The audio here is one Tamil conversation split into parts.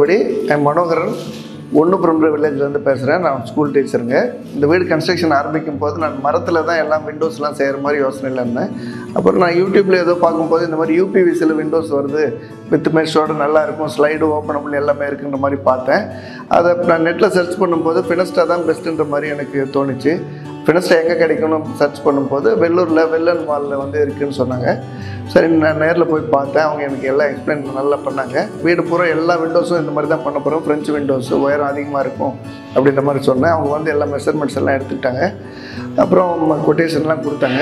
மற்றபடி என் மனோகரன் ஒன்று பிரம்ர வில்லேஜ்லேருந்து பேசுகிறேன் நான் ஸ்கூல் டீச்சருங்க இந்த வீடு கன்ஸ்ட்ரக்ஷன் ஆரம்பிக்கும் போது நான் மரத்தில் தான் எல்லாம் விண்டோஸ்லாம் செய்கிற மாதிரி யோசனையில் இருந்தேன். அப்புறம் நான் யூடியூப்பில் ஏதோ பார்க்கும்போது இந்த மாதிரி யூபிவிசியில் விண்டோஸ் வருது. வித் மெஷோட நல்லா இருக்கும். ஸ்லைடு ஓப்பனபிள் எல்லாமே இருக்குன்ற மாதிரி பார்த்தேன். அதை நான் நெட்டில் சர்ச் பண்ணும்போது ஃபினஸ்டா தான் பெஸ்ட்டுன்ற மாதிரி எனக்கு தோணுச்சு. ஃபினஸ்டா எங்கே கிடைக்கணும் சர்ச் பண்ணும்போது வெள்ளூரில் வெள்ளன் மாலில் வந்து இருக்குதுன்னு சொன்னாங்க. சரி நான் நேரில் போய் பார்த்தேன். அவங்க எனக்கு எல்லாம் எக்ஸ்பிளைன் நல்லா பண்ணாங்க. வீடு பூரா எல்லா விண்டோஸும் இந்த மாதிரி தான் பண்ண போகிறோம் ஃப்ரெஞ்சு விண்டோஸு உயரம் அதிகமாக இருக்கும் அப்படின்ற மாதிரி சொன்னேன். அவங்க வந்து எல்லா மெஷர்மெண்ட்ஸ் எல்லாம் எடுத்துக்கிட்டாங்க. அப்புறம் கொட்டேஷன்லாம் கொடுத்தாங்க.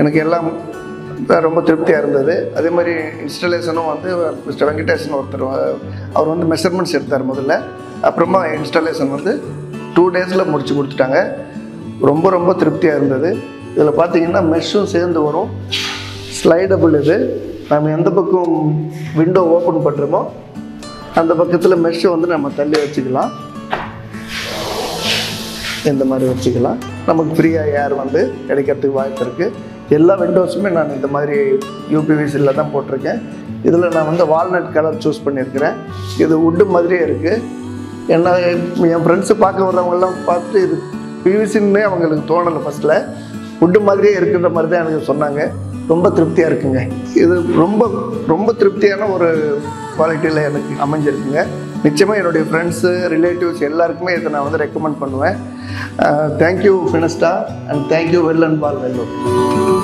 எனக்கு எல்லாம் ரொம்ப திருப்தியாக இருந்தது. அதே மாதிரி இன்ஸ்டலேஷனும் வந்து மிஸ்டர் வெங்கடேஷன் ஒருத்தர் அவர் வந்து மெஷர்மெண்ட்ஸ் எடுத்தார் முதல்ல. அப்புறமா இன்ஸ்டலேஷன் வந்து டூ டேஸில் முடிச்சு கொடுத்துட்டாங்க. ரொம்ப ரொம்ப திருப்தியாக இருந்தது. இதில் பார்த்தீங்கன்னா மெஷ்ஷும் சேர்ந்து வரும். ஸ்லைடபிள் இது. நம்ம எந்த பக்கம் விண்டோ ஓப்பன் பண்ணுறோமோ அந்த பக்கத்தில் மெஷ்ஷை வந்து நம்ம தள்ளி வச்சுக்கலாம். இந்த மாதிரி வச்சுக்கலாம். நமக்கு ஃப்ரீயாக ஏர் வந்து கிடைக்கிறதுக்கு வாய்ப்பு இருக்குது எல்லா விண்டோஸுமே நான் இந்த மாதிரி யூபிவிசியில் தான் போட்டிருக்கேன். இதில் நான் வந்து வால்நட் கலர் சூஸ் பண்ணியிருக்கிறேன். இது உட்டு மாதிரியே இருக்குது என்ன என் ஃப்ரெண்ட்ஸு பார்க்க வர்றவங்கெல்லாம் பார்த்துட்டு இது பிவிசின்னு அவங்களுக்கு தோணலை ஃபஸ்ட்டில் ஃபுட்டு மாதிரியே இருக்கிற மாதிரி தான் எனக்கு சொன்னாங்க. ரொம்ப திருப்தியாக இருக்குங்க. இது ரொம்ப ரொம்ப திருப்தியான ஒரு குவாலிட்டியில் எனக்கு அமைஞ்சிருக்குங்க. நிச்சயமாக என்னுடைய ஃப்ரெண்ட்ஸு ரிலேட்டிவ்ஸ் எல்லாருக்குமே இதை நான் வந்து ரெக்கமெண்ட் பண்ணுவேன். Thank you ஃபினஸ்டா and thank you well and ball Vellore